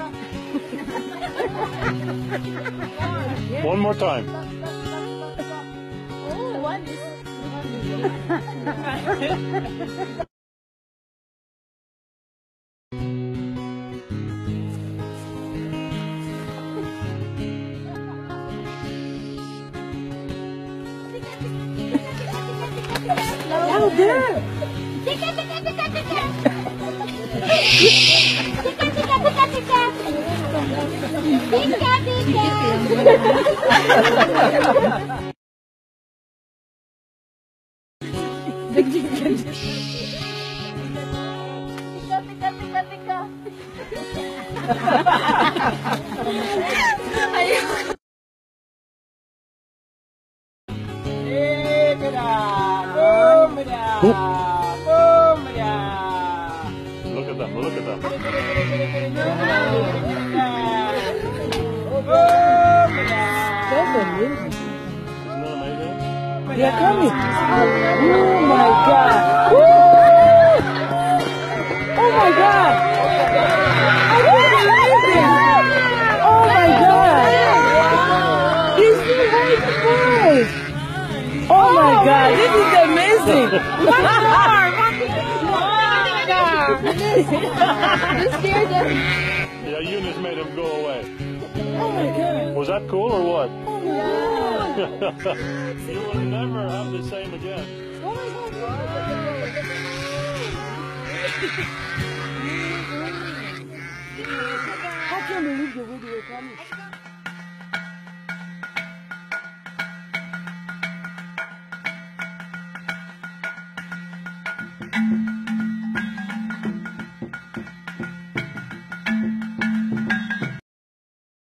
One more time. Oh, what? Dika, dika! Pika, pika, pika, pika. Ayun. Eh, kada. Oh, kada. Isn't that amazing? They are coming. Oh my God. Woo! Oh my God. I can't believe it. Oh my God. He's still right boy. Oh my God. This is amazing. One scared them. Yeah, Eunice made him go away. Oh my God. Was that cool or what? My God. you will never have the same again. Oh my God. I can't believe the way they were coming.